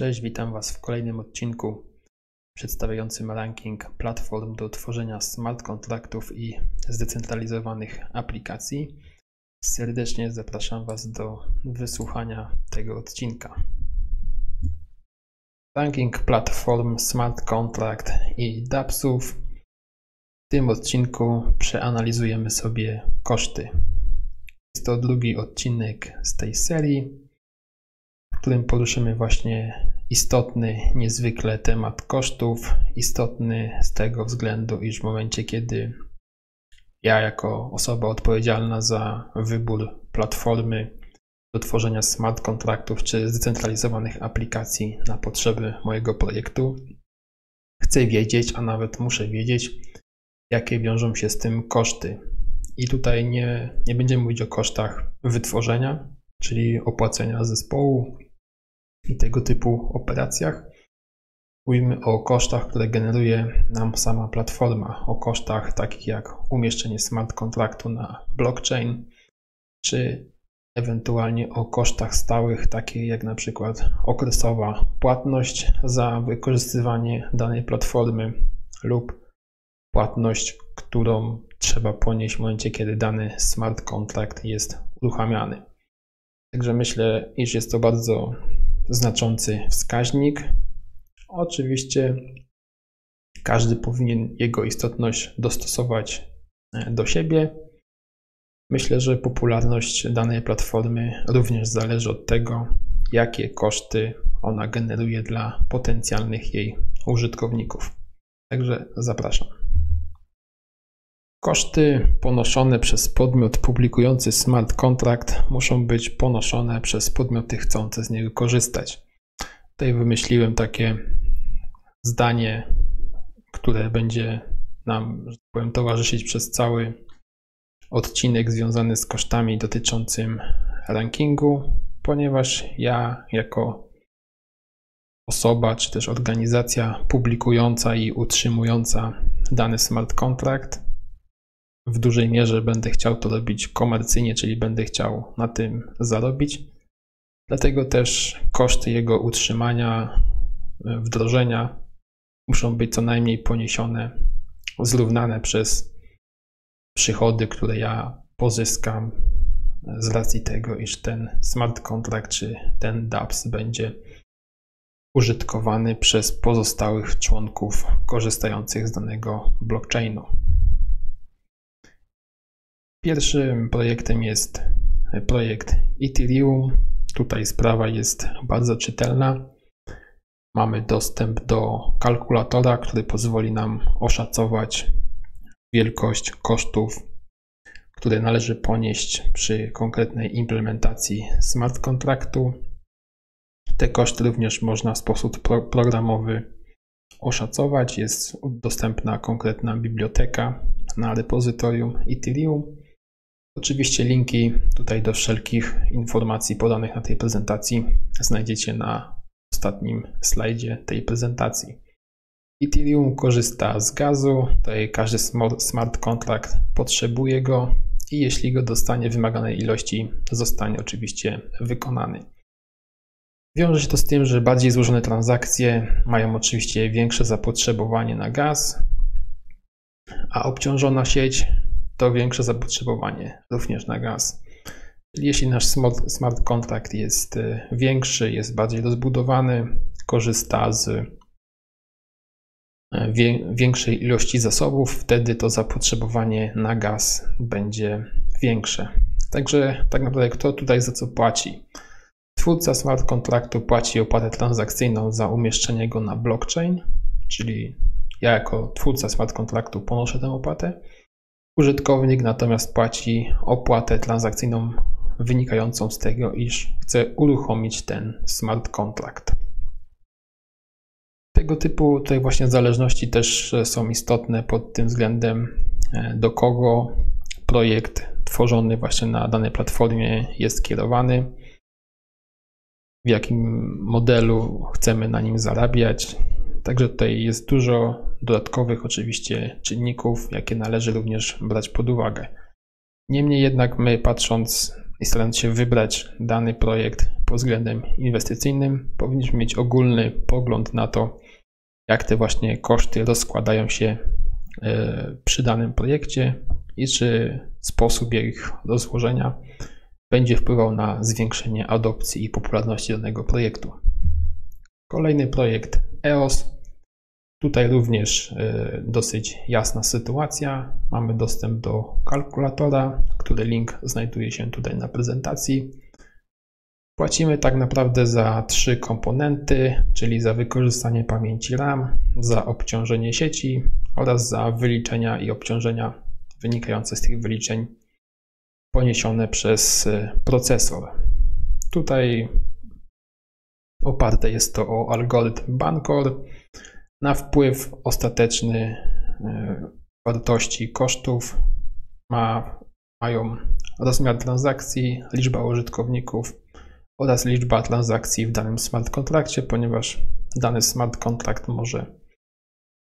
Cześć, witam Was w kolejnym odcinku przedstawiającym ranking platform do tworzenia smart kontraktów i zdecentralizowanych aplikacji. Serdecznie zapraszam Was do wysłuchania tego odcinka. Ranking platform smart contract i dAppsów. W tym odcinku przeanalizujemy sobie koszty. Jest to drugi odcinek z tej serii w którym poruszymy właśnie istotny niezwykle temat kosztów. Istotny z tego względu, iż w momencie, kiedy ja, jako osoba odpowiedzialna za wybór platformy do tworzenia smart kontraktów czy zdecentralizowanych aplikacji na potrzeby mojego projektu, chcę wiedzieć, a nawet muszę wiedzieć, jakie wiążą się z tym koszty. I tutaj nie, nie będziemy mówić o kosztach wytworzenia, czyli opłacenia zespołu, i tego typu operacjach. Mówimy o kosztach, które generuje nam sama platforma, o kosztach takich jak umieszczenie smart kontraktu na blockchain, czy ewentualnie o kosztach stałych, takich jak na przykład okresowa płatność za wykorzystywanie danej platformy lub płatność, którą trzeba ponieść w momencie, kiedy dany smart kontrakt jest uruchamiany. Także myślę, iż jest to bardzo znaczący wskaźnik. Oczywiście każdy powinien jego istotność dostosować e, do siebie. Myślę, że popularność danej platformy również zależy od tego, jakie koszty ona generuje dla potencjalnych jej użytkowników. Także zapraszam. Koszty ponoszone przez podmiot publikujący smart contract muszą być ponoszone przez podmioty chcące z niego korzystać. Tutaj wymyśliłem takie zdanie, które będzie nam, że tak powiem, towarzyszyć przez cały odcinek związany z kosztami dotyczącym rankingu, ponieważ ja jako osoba czy też organizacja publikująca i utrzymująca dany smart contract w dużej mierze będę chciał to robić komercyjnie, czyli będę chciał na tym zarobić. Dlatego też koszty jego utrzymania, e, wdrożenia muszą być co najmniej poniesione, zrównane przez przychody, które ja pozyskam z racji tego, iż ten smart contract czy ten dApps będzie użytkowany przez pozostałych członków korzystających z danego blockchainu. Pierwszym projektem jest projekt Ethereum. Tutaj sprawa jest bardzo czytelna. Mamy dostęp do kalkulatora, który pozwoli nam oszacować wielkość kosztów, które należy ponieść przy konkretnej implementacji smart kontraktu. Te koszty również można w sposób pro programowy oszacować. Jest dostępna konkretna biblioteka na repozytorium Ethereum. Oczywiście linki tutaj do wszelkich informacji podanych na tej prezentacji znajdziecie na ostatnim slajdzie tej prezentacji. Ethereum korzysta z gazu, tutaj każdy smart contract potrzebuje go i jeśli go dostanie w wymaganej ilości, zostanie oczywiście wykonany. Wiąże się to z tym, że bardziej złożone transakcje mają oczywiście większe zapotrzebowanie na gaz, a obciążona sieć to większe zapotrzebowanie również na gaz. Jeśli nasz smart, smart contract jest y, większy, jest bardziej rozbudowany, korzysta z y, większej ilości zasobów, wtedy to zapotrzebowanie na gaz będzie większe. Także tak naprawdę kto tutaj za co płaci? Twórca smart kontraktu płaci opłatę transakcyjną za umieszczenie go na blockchain, czyli ja jako twórca smart kontraktu ponoszę tę opłatę. Użytkownik natomiast płaci opłatę transakcyjną wynikającą z tego, iż chce uruchomić ten smart contract. Tego typu tutaj właśnie zależności też są istotne pod tym względem, e, do kogo projekt tworzony właśnie na danej platformie jest kierowany, w jakim modelu chcemy na nim zarabiać, Także tutaj jest dużo dodatkowych oczywiście czynników, jakie należy również brać pod uwagę. Niemniej jednak my patrząc i starając się wybrać dany projekt pod względem inwestycyjnym, powinniśmy mieć ogólny pogląd na to, jak te właśnie koszty rozkładają się e, przy danym projekcie i czy sposób ich rozłożenia będzie wpływał na zwiększenie adopcji i popularności danego projektu. Kolejny projekt EOS. Tutaj również e, dosyć jasna sytuacja. Mamy dostęp do kalkulatora, który link znajduje się tutaj na prezentacji. Płacimy tak naprawdę za trzy komponenty, czyli za wykorzystanie pamięci RAM, za obciążenie sieci oraz za wyliczenia i obciążenia wynikające z tych wyliczeń poniesione przez e, procesor. Tutaj oparte jest to o algorytm Bancor na wpływ ostateczny e, wartości kosztów ma, mają rozmiar transakcji, liczba użytkowników oraz liczba transakcji w danym smart kontrakcie, ponieważ dany smart kontrakt może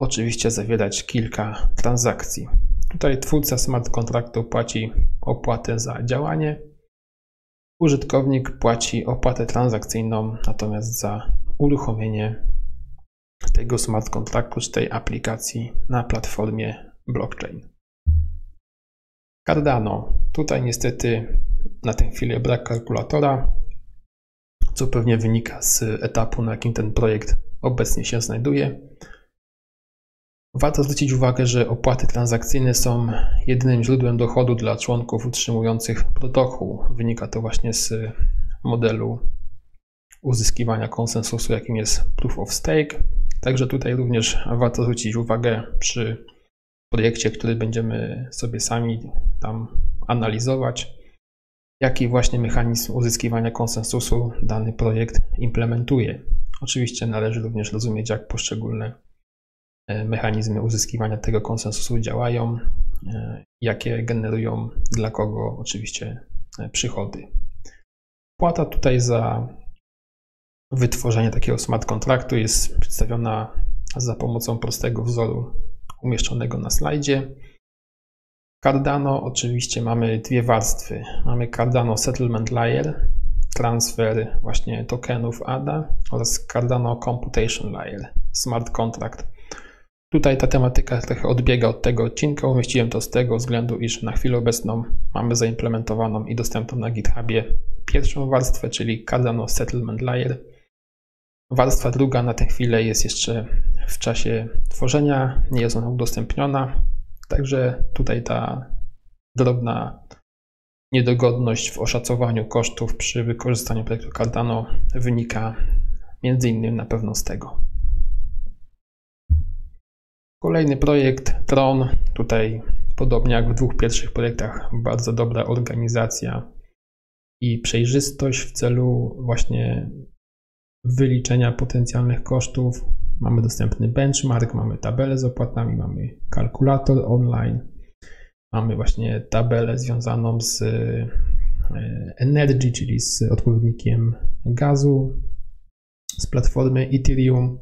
oczywiście zawierać kilka transakcji. Tutaj twórca smart kontraktu płaci opłatę za działanie, użytkownik płaci opłatę transakcyjną, natomiast za uruchomienie tego smart kontraktu czy tej aplikacji na platformie blockchain. Cardano. Tutaj niestety na tę chwilę brak kalkulatora, co pewnie wynika z etapu, na jakim ten projekt obecnie się znajduje. Warto zwrócić uwagę, że opłaty transakcyjne są jedynym źródłem dochodu dla członków utrzymujących protokół. Wynika to właśnie z modelu uzyskiwania konsensusu, jakim jest Proof of Stake. Także tutaj również warto zwrócić uwagę przy projekcie, który będziemy sobie sami tam analizować, jaki właśnie mechanizm uzyskiwania konsensusu dany projekt implementuje. Oczywiście należy również rozumieć, jak poszczególne e, mechanizmy uzyskiwania tego konsensusu działają, e, jakie generują dla kogo oczywiście e, przychody. Płata tutaj za wytworzenie takiego smart kontraktu jest przedstawiona za pomocą prostego wzoru umieszczonego na slajdzie. Cardano oczywiście mamy dwie warstwy. Mamy Cardano Settlement Layer, transfer właśnie tokenów ADA oraz Cardano Computation Layer, smart contract. Tutaj ta tematyka trochę odbiega od tego odcinka. Umieściłem to z tego względu, iż na chwilę obecną mamy zaimplementowaną i dostępną na GitHubie pierwszą warstwę, czyli Cardano Settlement Layer. Warstwa druga na tę chwilę jest jeszcze w czasie tworzenia, nie jest ona udostępniona, także tutaj ta drobna niedogodność w oszacowaniu kosztów przy wykorzystaniu projektu Cardano wynika między innymi na pewno z tego. Kolejny projekt Tron, tutaj podobnie jak w dwóch pierwszych projektach bardzo dobra organizacja i przejrzystość w celu właśnie wyliczenia potencjalnych kosztów. Mamy dostępny benchmark, mamy tabelę z opłatami, mamy kalkulator online, mamy właśnie tabelę związaną z e, Energy, czyli z odpowiednikiem gazu, z platformy Ethereum.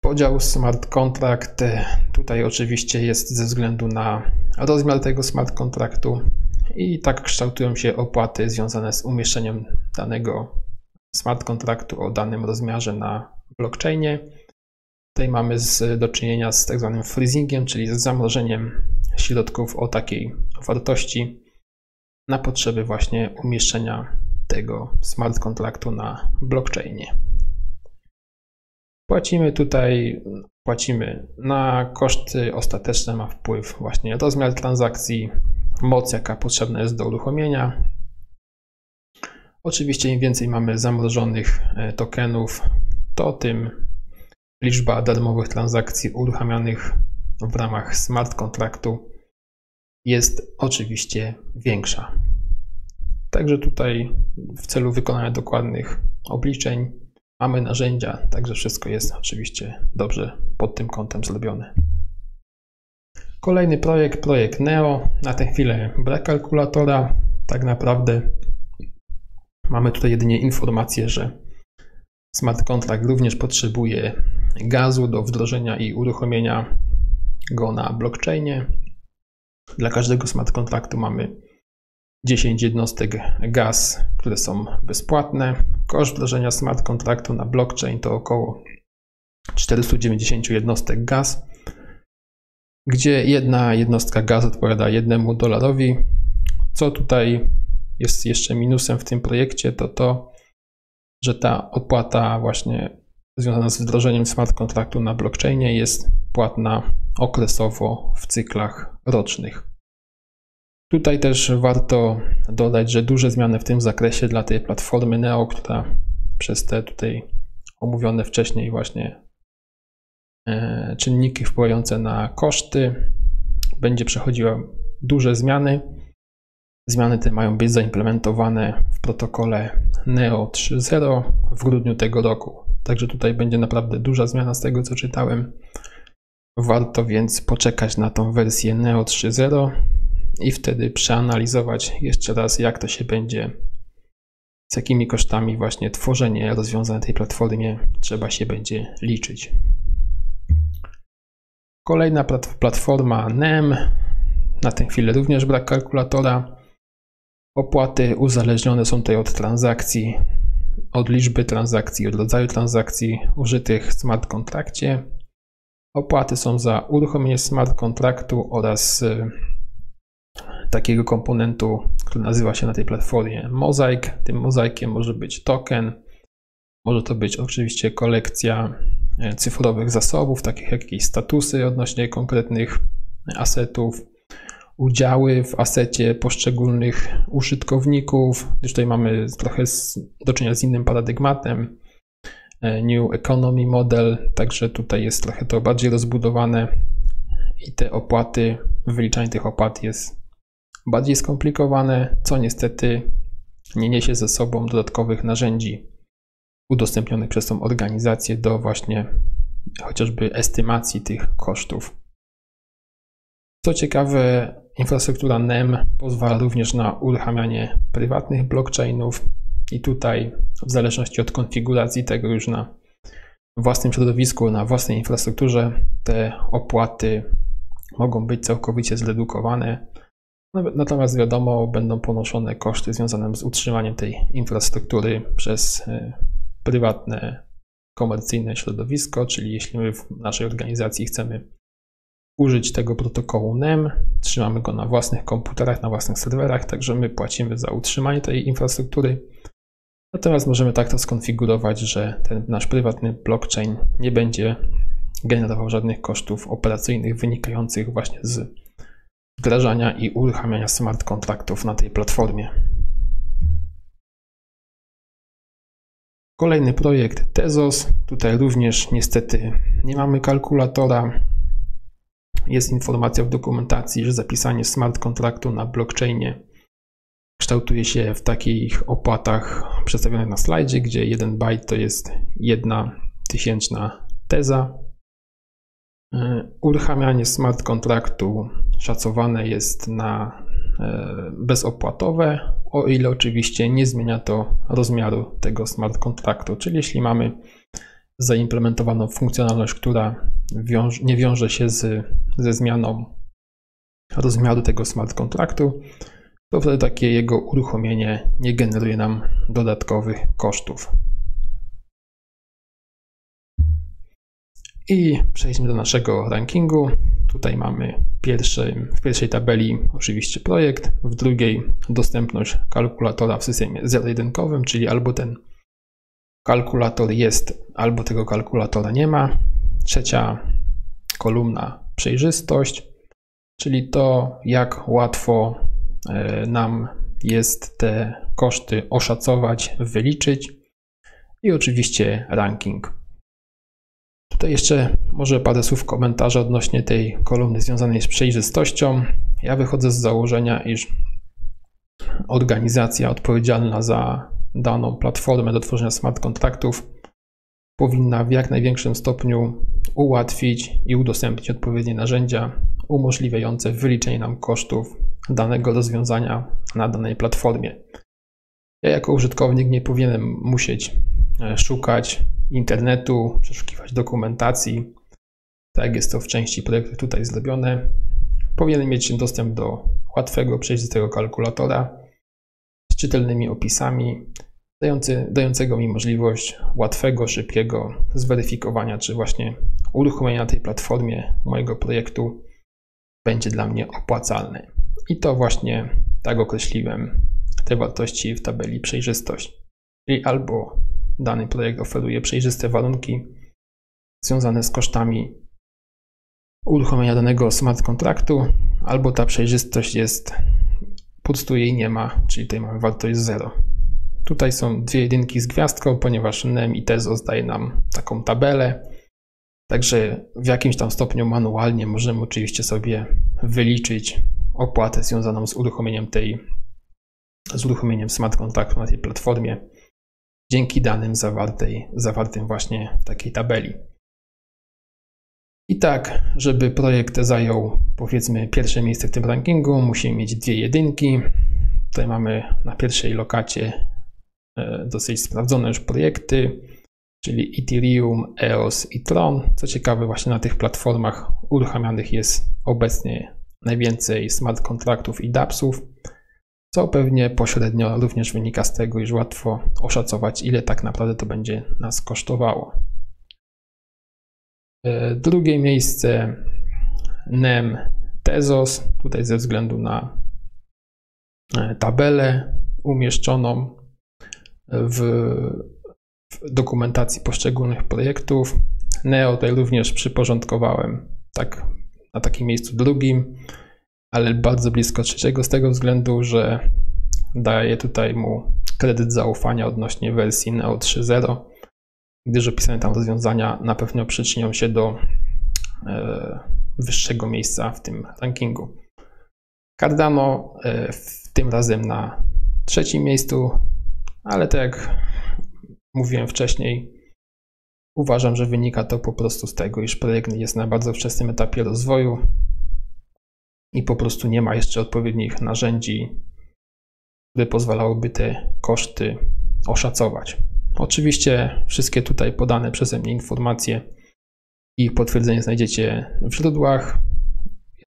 Podział smart contract tutaj oczywiście jest ze względu na rozmiar tego smart kontraktu i tak kształtują się opłaty związane z umieszczeniem danego smart kontraktu o danym rozmiarze na blockchainie. Tutaj mamy z, do czynienia z tak zwanym freezingiem, czyli z zamrożeniem środków o takiej wartości na potrzeby właśnie umieszczenia tego smart kontraktu na blockchainie. Płacimy tutaj, płacimy na koszty ostateczne ma wpływ właśnie rozmiar transakcji, moc jaka potrzebna jest do uruchomienia, Oczywiście im więcej mamy zamrożonych e, tokenów, to tym liczba darmowych transakcji uruchamianych w ramach smart kontraktu jest oczywiście większa. Także tutaj w celu wykonania dokładnych obliczeń mamy narzędzia, także wszystko jest oczywiście dobrze pod tym kątem zrobione. Kolejny projekt, projekt Neo. Na tę chwilę brak kalkulatora. Tak naprawdę Mamy tutaj jedynie informację, że smart contract również potrzebuje gazu do wdrożenia i uruchomienia go na blockchainie. Dla każdego smart kontraktu mamy 10 jednostek gaz, które są bezpłatne. Koszt wdrożenia smart kontraktu na blockchain to około 490 jednostek gaz, gdzie jedna jednostka gaz odpowiada jednemu dolarowi. Co tutaj jest jeszcze minusem w tym projekcie, to to, że ta opłata właśnie związana z wdrożeniem smart kontraktu na blockchainie jest płatna okresowo w cyklach rocznych. Tutaj też warto dodać, że duże zmiany w tym zakresie dla tej platformy Neo, która przez te tutaj omówione wcześniej właśnie e, czynniki wpływające na koszty będzie przechodziła duże zmiany. Zmiany te mają być zaimplementowane w protokole Neo 3.0 w grudniu tego roku. Także tutaj będzie naprawdę duża zmiana z tego co czytałem. Warto więc poczekać na tą wersję Neo 3.0 i wtedy przeanalizować jeszcze raz, jak to się będzie, z jakimi kosztami właśnie tworzenie rozwiązań tej platformie trzeba się będzie liczyć. Kolejna platforma NEM. Na tę chwilę również brak kalkulatora. Opłaty uzależnione są tutaj od transakcji, od liczby transakcji, od rodzaju transakcji użytych w smart kontrakcie. Opłaty są za uruchomienie smart kontraktu oraz y, takiego komponentu, który nazywa się na tej platformie Mosaic. Tym mozaikiem może być token, może to być oczywiście kolekcja e, cyfrowych zasobów, takich jak jakieś statusy odnośnie konkretnych asetów, udziały w asecie poszczególnych użytkowników. Tutaj mamy trochę do czynienia z innym paradygmatem. E, New Economy Model, także tutaj jest trochę to bardziej rozbudowane i te opłaty, wyliczanie tych opłat jest bardziej skomplikowane, co niestety nie niesie ze sobą dodatkowych narzędzi udostępnionych przez tą organizację do właśnie chociażby estymacji tych kosztów. Co ciekawe, infrastruktura NEM pozwala również na uruchamianie prywatnych blockchainów i tutaj w zależności od konfiguracji tego już na własnym środowisku, na własnej infrastrukturze te opłaty mogą być całkowicie zredukowane. Natomiast wiadomo, będą ponoszone koszty związane z utrzymaniem tej infrastruktury przez e, prywatne, komercyjne środowisko, czyli jeśli my w naszej organizacji chcemy użyć tego protokołu NEM, trzymamy go na własnych komputerach, na własnych serwerach, także my płacimy za utrzymanie tej infrastruktury. Natomiast możemy tak to skonfigurować, że ten nasz prywatny blockchain nie będzie generował żadnych kosztów operacyjnych wynikających właśnie z wdrażania i uruchamiania smart kontraktów na tej platformie. Kolejny projekt Tezos. Tutaj również niestety nie mamy kalkulatora. Jest informacja w dokumentacji, że zapisanie smart kontraktu na blockchainie kształtuje się w takich opłatach przedstawionych na slajdzie, gdzie 1 byte to jest jedna tysięczna teza. E, uruchamianie smart kontraktu szacowane jest na e, bezopłatowe, o ile oczywiście nie zmienia to rozmiaru tego smart kontraktu. Czyli jeśli mamy zaimplementowaną funkcjonalność, która nie wiąże się z, ze zmianą rozmiaru tego smart kontraktu, to wtedy takie jego uruchomienie nie generuje nam dodatkowych kosztów. I przejdźmy do naszego rankingu. Tutaj mamy pierwszy, w pierwszej tabeli oczywiście projekt, w drugiej dostępność kalkulatora w systemie zero-jedynkowym, czyli albo ten kalkulator jest, albo tego kalkulatora nie ma. Trzecia kolumna przejrzystość, czyli to, jak łatwo e, nam jest te koszty oszacować, wyliczyć. I oczywiście ranking. Tutaj jeszcze może parę słów komentarza odnośnie tej kolumny związanej z przejrzystością. Ja wychodzę z założenia, iż organizacja odpowiedzialna za daną platformę do tworzenia smart kontraktów powinna w jak największym stopniu ułatwić i udostępnić odpowiednie narzędzia umożliwiające wyliczenie nam kosztów danego rozwiązania na danej platformie. Ja jako użytkownik nie powinienem musieć e, szukać internetu, przeszukiwać dokumentacji, tak jest to w części projektu tutaj zrobione. Powinien mieć dostęp do łatwego, przejrzystego kalkulatora czytelnymi opisami, dający, dającego mi możliwość łatwego, szybkiego zweryfikowania, czy właśnie uruchomienia na tej platformie mojego projektu będzie dla mnie opłacalny. I to właśnie tak określiłem te wartości w tabeli przejrzystość. Czyli albo dany projekt oferuje przejrzyste warunki związane z kosztami uruchomienia danego smart kontraktu, albo ta przejrzystość jest, po prostu jej nie ma, czyli tutaj mamy wartość 0. Tutaj są dwie jedynki z gwiazdką, ponieważ NEM i TEZOS daje nam taką tabelę, także w jakimś tam stopniu manualnie możemy oczywiście sobie wyliczyć opłatę związaną z uruchomieniem tej, z uruchomieniem smart kontraktu na tej platformie dzięki danym zawartej, zawartym właśnie w takiej tabeli. I tak, żeby projekt zajął powiedzmy pierwsze miejsce w tym rankingu, musimy mieć dwie jedynki. Tutaj mamy na pierwszej lokacie e, dosyć sprawdzone już projekty, czyli Ethereum, EOS i Tron. Co ciekawe, właśnie na tych platformach uruchamianych jest obecnie najwięcej smart kontraktów i dAppsów, co pewnie pośrednio również wynika z tego, iż łatwo oszacować, ile tak naprawdę to będzie nas kosztowało. E, drugie miejsce NEM Tezos, tutaj ze względu na e, tabelę umieszczoną w, w dokumentacji poszczególnych projektów. Neo tutaj również przyporządkowałem tak na takim miejscu drugim, ale bardzo blisko trzeciego z tego względu, że daję tutaj mu kredyt zaufania odnośnie wersji Neo 3.0 gdyż opisane tam rozwiązania na pewno przyczynią się do e, wyższego miejsca w tym rankingu. Cardano e, tym razem na trzecim miejscu, ale tak jak mówiłem wcześniej, uważam, że wynika to po prostu z tego, iż projekt jest na bardzo wczesnym etapie rozwoju i po prostu nie ma jeszcze odpowiednich narzędzi, które pozwalałyby te koszty oszacować. Oczywiście wszystkie tutaj podane przeze mnie informacje i potwierdzenie znajdziecie w źródłach.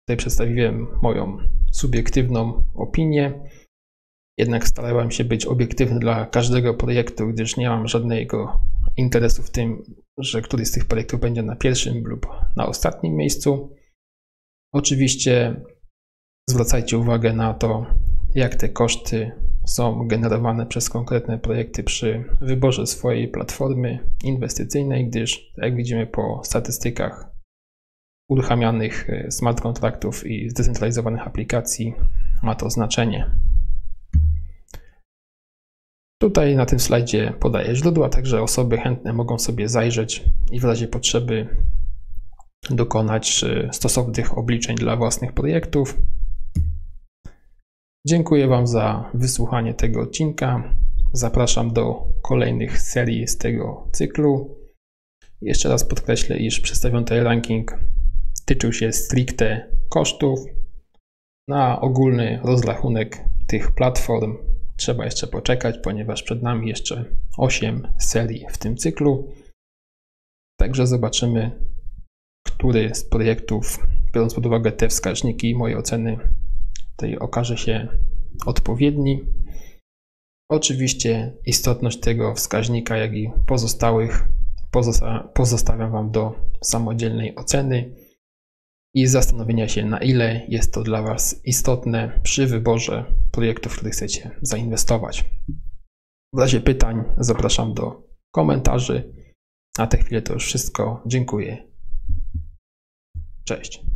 Tutaj przedstawiłem moją subiektywną opinię. Jednak starałem się być obiektywny dla każdego projektu, gdyż nie mam żadnego interesu w tym, że któryś z tych projektów będzie na pierwszym lub na ostatnim miejscu. Oczywiście zwracajcie uwagę na to, jak te koszty są generowane przez konkretne projekty przy wyborze swojej platformy inwestycyjnej, gdyż, jak widzimy po statystykach uruchamianych e, smart kontraktów i zdecentralizowanych aplikacji, ma to znaczenie. Tutaj na tym slajdzie podaję źródła, także osoby chętne mogą sobie zajrzeć i w razie potrzeby dokonać e, stosownych obliczeń dla własnych projektów. Dziękuję Wam za wysłuchanie tego odcinka. Zapraszam do kolejnych serii z tego cyklu. Jeszcze raz podkreślę, iż przedstawiony ranking tyczył się stricte kosztów. Na ogólny rozrachunek tych platform trzeba jeszcze poczekać, ponieważ przed nami jeszcze 8 serii w tym cyklu. Także zobaczymy, który z projektów, biorąc pod uwagę te wskaźniki i moje oceny, tutaj okaże się odpowiedni. Oczywiście istotność tego wskaźnika, jak i pozostałych pozosta pozostawiam Wam do samodzielnej oceny i zastanowienia się, na ile jest to dla Was istotne przy wyborze projektów, w których chcecie zainwestować. W razie pytań zapraszam do komentarzy. Na tę chwilę to już wszystko. Dziękuję. Cześć.